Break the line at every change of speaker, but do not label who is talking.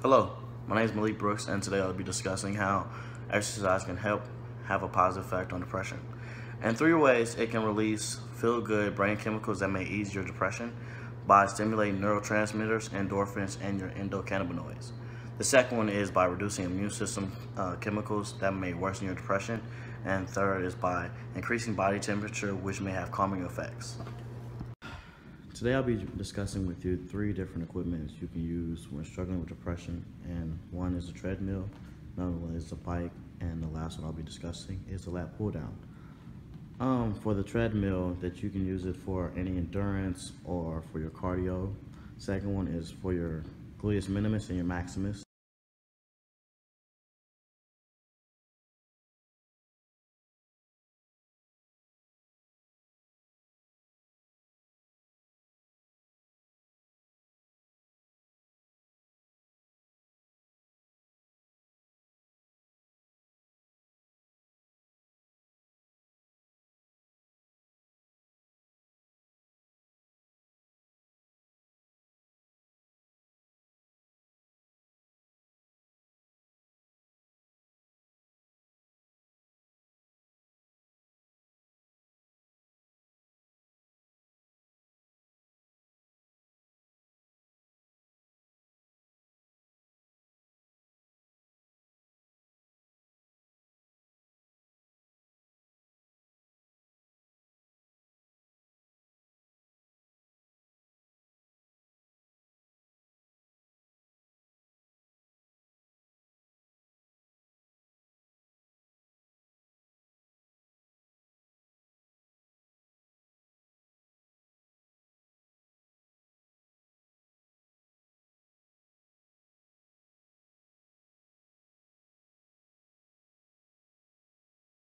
Hello, my name is Malik Brooks, and today I'll be discussing how exercise can help have a positive effect on depression. In three ways, it can release feel-good brain chemicals that may ease your depression by stimulating neurotransmitters, endorphins, and your endocannabinoids. The second one is by reducing immune system uh, chemicals that may worsen your depression. And third is by increasing body temperature, which may have calming effects. Today I'll be discussing with you three different equipments you can use when struggling with depression. And one is a treadmill, another one is a bike, and the last one I'll be discussing is the lat pull down. Um, for the treadmill, that you can use it for any endurance or for your cardio. Second one is for your gluteus minimus and your maximus.